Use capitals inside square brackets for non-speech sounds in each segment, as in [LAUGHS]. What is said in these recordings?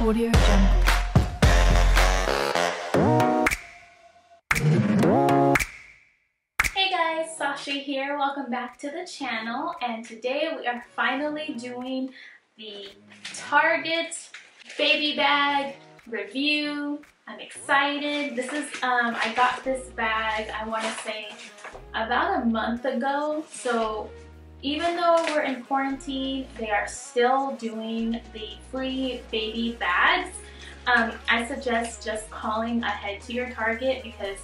Audio Jungle. Hey guys, Sasha here. Welcome back to the channel and today we are finally doing the Target baby bag review. I'm excited. This is, um, I got this bag, I want to say about a month ago. So even though we're in quarantine, they are still doing the free baby bags. Um, I suggest just calling ahead to your Target because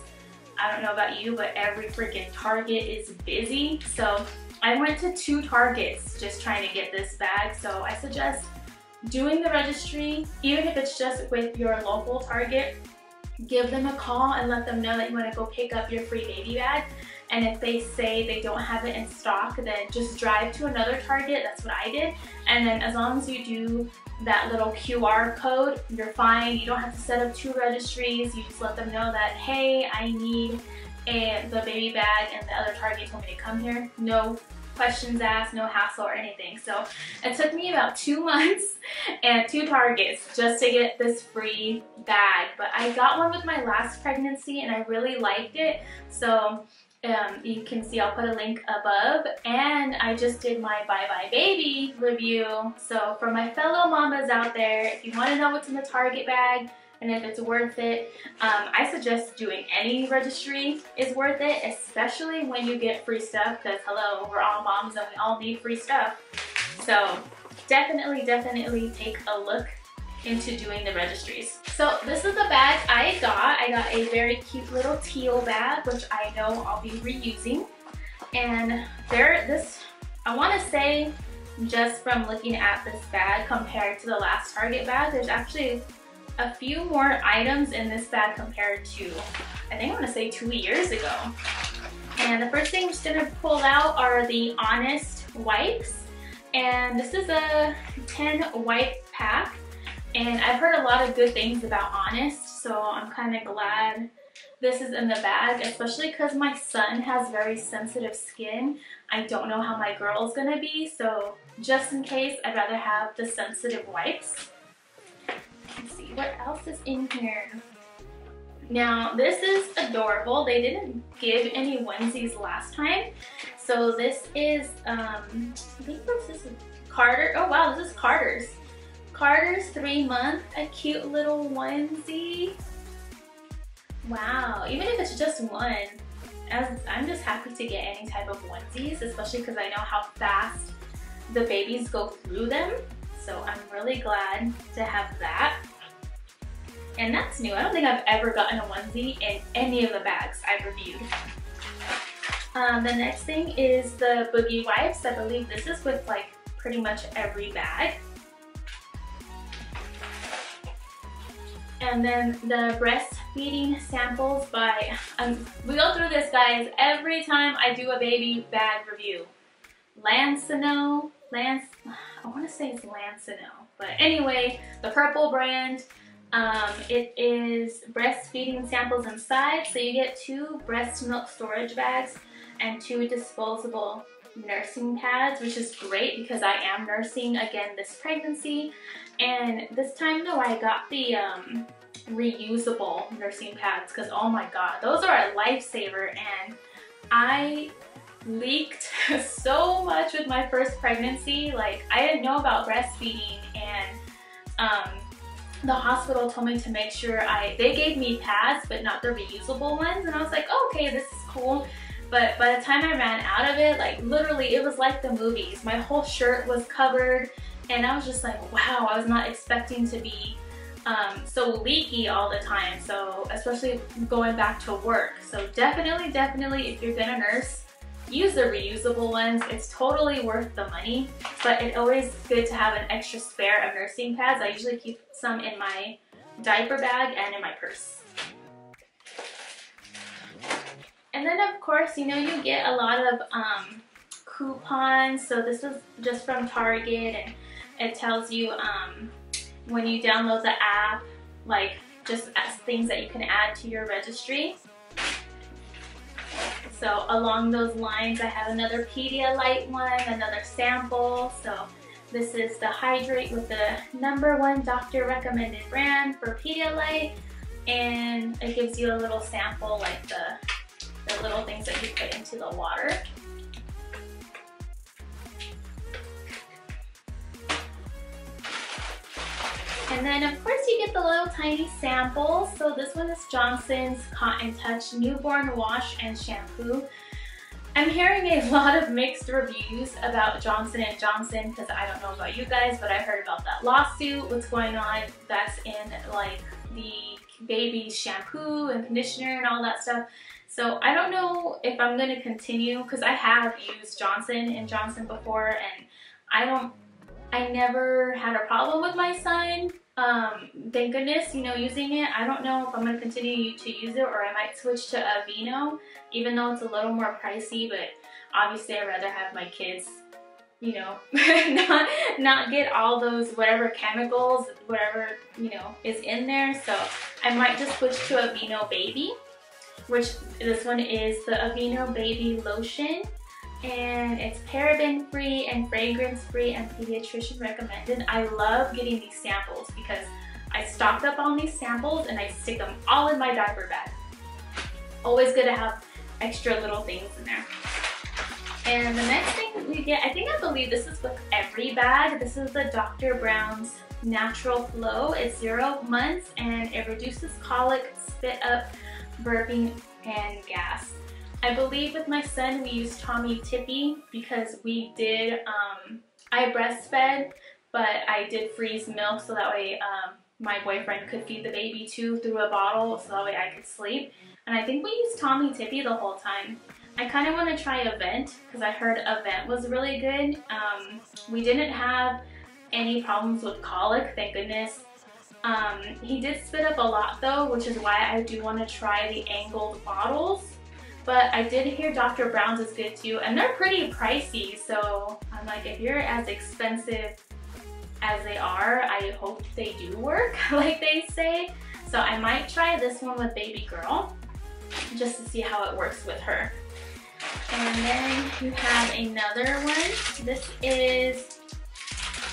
I don't know about you, but every freaking Target is busy. So I went to two Targets just trying to get this bag. So I suggest doing the registry, even if it's just with your local Target, give them a call and let them know that you want to go pick up your free baby bag. And if they say they don't have it in stock, then just drive to another Target. That's what I did. And then as long as you do that little QR code, you're fine. You don't have to set up two registries. You just let them know that, hey, I need a, the baby bag and the other Target told me to come here. No questions asked, no hassle or anything. So it took me about two [LAUGHS] months and two Targets just to get this free bag. But I got one with my last pregnancy and I really liked it. So um, you can see I'll put a link above and I just did my buybuy BABY review so for my fellow mamas out there if you want to know what's in the Target bag and if it's worth it um, I suggest doing any registry is worth it especially when you get free stuff because hello we're all moms and we all need free stuff so definitely definitely take a look into doing the registries. So this is the bag I got. I got a very cute little teal bag, which I know I'll be reusing. And there, this, I want to say, just from looking at this bag compared to the last Target bag, there's actually a few more items in this bag compared to, I think I'm gonna say two years ago. And the first thing I'm just to pull out are the Honest wipes. And this is a 10 wipe pack. And I've heard a lot of good things about Honest, so I'm kind of glad this is in the bag, especially because my son has very sensitive skin. I don't know how my girl is to be, so just in case, I'd rather have the sensitive wipes. Let's see, what else is in here? Now, this is adorable. They didn't give any onesies last time. So this is, um, I think this? Carter. Oh wow, this is Carter's. Carter's three month, a cute little onesie. Wow, even if it's just one, as I'm just happy to get any type of onesies, especially because I know how fast the babies go through them. So I'm really glad to have that. And that's new. I don't think I've ever gotten a onesie in any of the bags I've reviewed. Um, the next thing is the Boogie Wipes. I believe this is with like pretty much every bag. and then the breastfeeding samples by, um, we go through this guys every time I do a baby bag review. Lansinoh, Lance, I want to say it's Lansinoh, but anyway, the purple brand, um, it is breastfeeding samples inside, so you get two breast milk storage bags and two disposable nursing pads, which is great because I am nursing again this pregnancy. And this time though, I got the um, reusable nursing pads because oh my god, those are a lifesaver and I leaked [LAUGHS] so much with my first pregnancy. Like I didn't know about breastfeeding and um, the hospital told me to make sure I, they gave me pads but not the reusable ones and I was like, oh, okay, this is cool. But by the time I ran out of it, like literally it was like the movies. My whole shirt was covered and I was just like, wow, I was not expecting to be um, so leaky all the time. So especially going back to work. So definitely, definitely if you're gonna nurse, use the reusable ones. It's totally worth the money, but it's always good to have an extra spare of nursing pads. I usually keep some in my diaper bag and in my purse. And then of course, you know, you get a lot of um, coupons. So this is just from Target and it tells you um, when you download the app, like just as things that you can add to your registry. So along those lines, I have another Pedialyte one, another sample. So This is the Hydrate with the number one doctor recommended brand for Pedialyte. And it gives you a little sample like the, the little things that you put into the water. And then of course you get the little tiny samples. So this one is Johnson's Cotton Touch Newborn Wash and Shampoo. I'm hearing a [LAUGHS] lot of mixed reviews about Johnson & Johnson because I don't know about you guys, but I heard about that lawsuit, what's going on that's in like the baby shampoo and conditioner and all that stuff. So I don't know if I'm going to continue because I have used Johnson & Johnson before and I don't I never had a problem with my son. Um, thank goodness, you know, using it. I don't know if I'm going to continue to use it or I might switch to Aveeno, even though it's a little more pricey, but obviously I'd rather have my kids, you know, [LAUGHS] not, not get all those whatever chemicals, whatever, you know, is in there. So I might just switch to Aveeno Baby, which this one is the Aveeno Baby Lotion and it's paraben free and fragrance free and pediatrician recommended. I love getting these samples because I stocked up on these samples and I stick them all in my diaper bag. Always good to have extra little things in there. And the next thing we get, I think I believe this is with every bag. This is the Dr. Brown's Natural Flow. It's zero months and it reduces colic, spit up, burping, and gas. I believe with my son we used Tommee Tippee because we did, um, I breastfed, but I did freeze milk so that way um, my boyfriend could feed the baby too through a bottle so that way I could sleep. And I think we used Tommee Tippee the whole time. I kind of want to try Avent because I heard Avent was really good. Um, we didn't have any problems with colic, thank goodness. Um, he did spit up a lot though, which is why I do want to try the angled bottles. But I did hear Dr. Brown's is good too, and they're pretty pricey, so I'm like, if you're as expensive as they are, I hope they do work [LAUGHS] like they say. So I might try this one with baby girl, just to see how it works with her. And then you have another one. This is,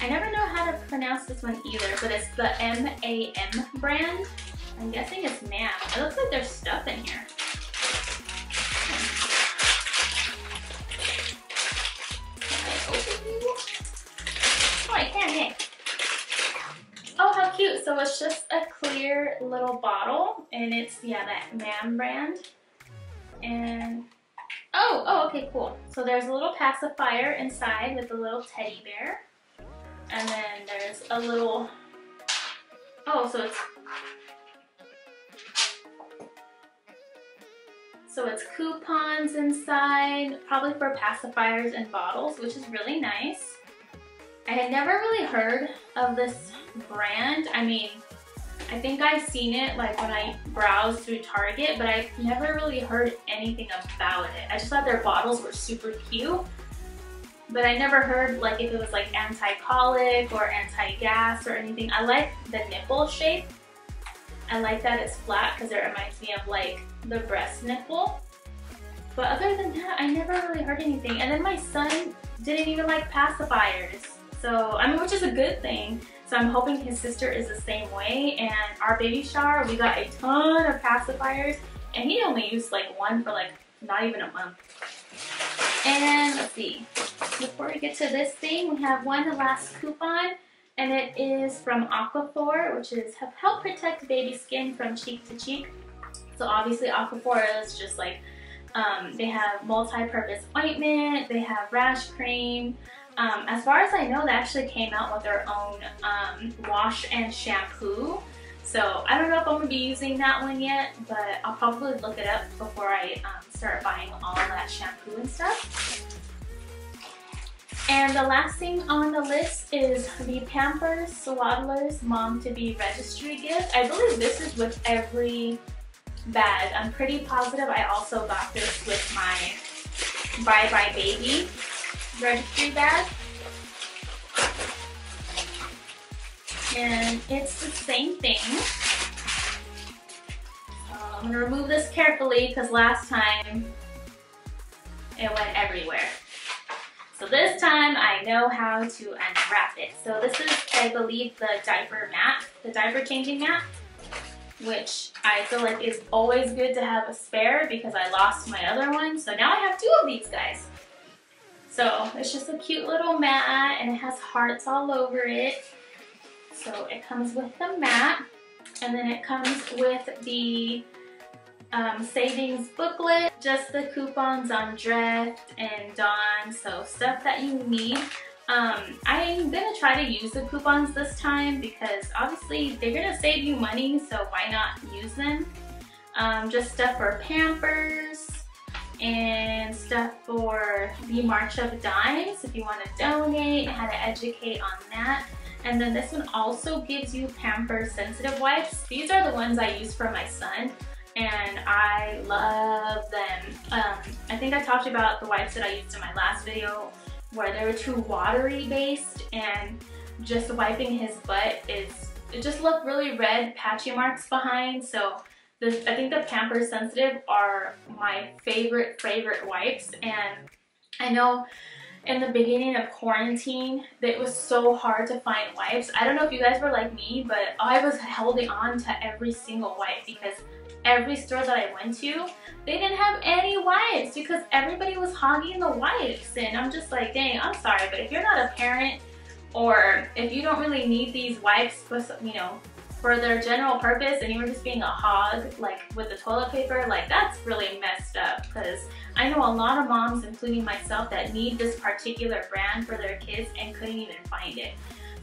I never know how to pronounce this one either, but it's the M-A-M brand. I'm guessing it's MAM. It looks like there's stuff in here. So it's just a clear little bottle and it's, yeah, that MAM brand. And, oh, oh, okay, cool. So there's a little pacifier inside with a little teddy bear. And then there's a little, oh, so it's, so it's coupons inside, probably for pacifiers and bottles, which is really nice. I had never really heard of this brand. I mean, I think I've seen it like when I browsed through Target, but I've never really heard anything about it. I just thought their bottles were super cute, but I never heard like if it was like anti-colic or anti-gas or anything. I like the nipple shape. I like that it's flat because it reminds me of like the breast nipple. But other than that, I never really heard anything. And then my son didn't even like pacifiers. So, I mean, which is a good thing. So I'm hoping his sister is the same way. And our baby shower, we got a ton of pacifiers and he only used like one for like not even a month. And let's see, before we get to this thing, we have one last coupon and it is from Aquaphor, which is help protect baby skin from cheek to cheek. So obviously Aquaphor is just like, um, they have multi-purpose ointment, they have rash cream, um, as far as I know, they actually came out with their own um, wash and shampoo. So I don't know if I'm going to be using that one yet, but I'll probably look it up before I um, start buying all that shampoo and stuff. And the last thing on the list is the Pampers Swaddlers Mom-to-Be Registry Gift. I believe this is with every bag. I'm pretty positive I also got this with my buybuy BABY registry bag. And it's the same thing. So I'm gonna remove this carefully because last time it went everywhere. So this time I know how to unwrap it. So this is, I believe, the diaper mat, the diaper changing mat, which I feel like is always good to have a spare because I lost my other one. So now I have two of these guys. So it's just a cute little mat and it has hearts all over it. So it comes with the mat and then it comes with the um, savings booklet, just the coupons on Dreft and Dawn, so stuff that you need. Um, I'm gonna try to use the coupons this time because obviously they're gonna save you money, so why not use them? Um, just stuff for Pampers and stuff for the March of Dimes if you want to donate, how to educate on that. And then this one also gives you Pampers sensitive wipes. These are the ones I use for my son and I love them. Um, I think I talked about the wipes that I used in my last video where they were too watery based and just wiping his butt is, it just looked really red patchy marks behind. So this, I think the Pampers Sensitive are my favorite, favorite wipes. And I know in the beginning of quarantine it was so hard to find wipes. I don't know if you guys were like me, but I was holding on to every single wipe because every store that I went to, they didn't have any wipes because everybody was hogging the wipes. And I'm just like, dang, I'm sorry, but if you're not a parent or if you don't really need these wipes, you know, for their general purpose and you were just being a hog like with the toilet paper, like that's really messed up because I know a lot of moms, including myself, that need this particular brand for their kids and couldn't even find it.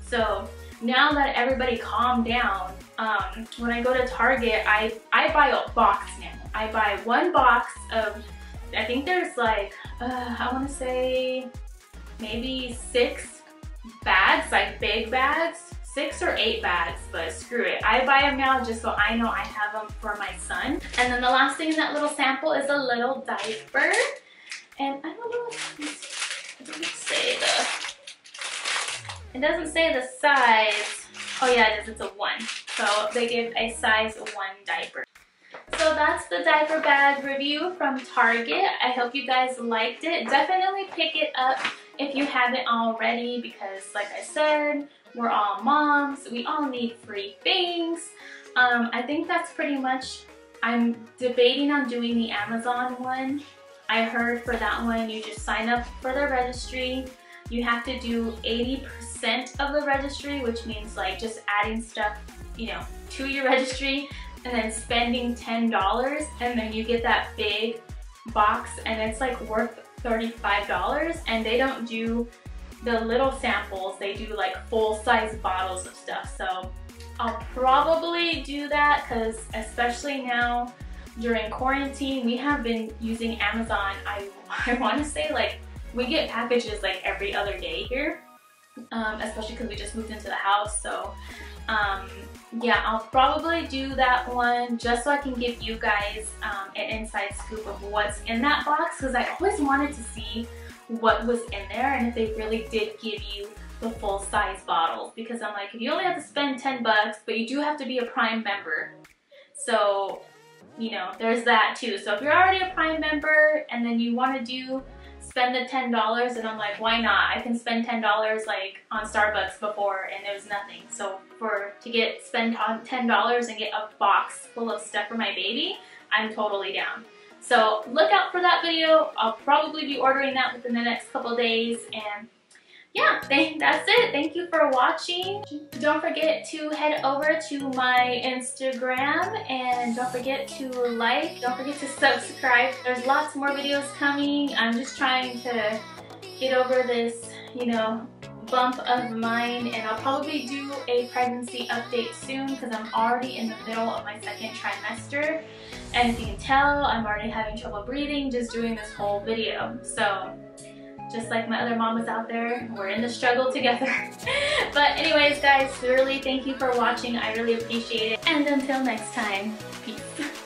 So now that everybody calmed down, um, when I go to Target, I, I buy a box now. I buy one box of, I think there's like, uh, I want to say maybe six bags, like big bags, six or eight bags, but screw it. I buy them now just so I know I have them for my son. And then the last thing in that little sample is a little diaper. And I don't know if it doesn't say the it doesn't say the size. Oh yeah, it is. It's a one. So they give a size one diaper. So that's the diaper bag review from Target. I hope you guys liked it. Definitely pick it up if you haven't already because like I said, we're all moms. We all need free things. Um, I think that's pretty much, I'm debating on doing the Amazon one. I heard for that one, you just sign up for the registry you have to do 80% of the registry, which means like just adding stuff, you know, to your registry and then spending $10 and then you get that big box and it's like worth $35 and they don't do the little samples, they do like full-size bottles of stuff. So I'll probably do that because especially now during quarantine, we have been using Amazon, I, [LAUGHS] I want to say like we get packages like every other day here, um, especially because we just moved into the house. So um, yeah, I'll probably do that one just so I can give you guys um, an inside scoop of what's in that box because I always wanted to see what was in there and if they really did give you the full size bottles because I'm like, if you only have to spend 10 bucks, but you do have to be a Prime member. So, you know, there's that too. So if you're already a Prime member and then you want to do spend the $10 and I'm like, why not? I can spend $10 like on Starbucks before and it was nothing. So for to get spend $10 and get a box full of stuff for my baby, I'm totally down. So look out for that video. I'll probably be ordering that within the next couple days and yeah, that's it. Thank you for watching. Don't forget to head over to my Instagram and don't forget to like, don't forget to subscribe. There's lots more videos coming. I'm just trying to get over this, you know, bump of mine and I'll probably do a pregnancy update soon because I'm already in the middle of my second trimester and if you can tell I'm already having trouble breathing just doing this whole video so just like my other mamas out there. We're in the struggle together. [LAUGHS] but anyways, guys, really thank you for watching. I really appreciate it. And until next time, peace. [LAUGHS]